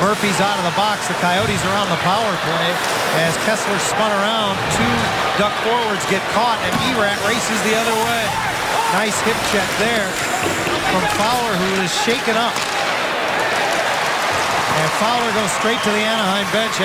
Murphy's out of the box. The Coyotes are on the power play as Kesler spun around. Two duck forwards get caught, and Erat races the other way. Nice hip check there from Fowler, who is shaken up. And Fowler goes straight to the Anaheim bench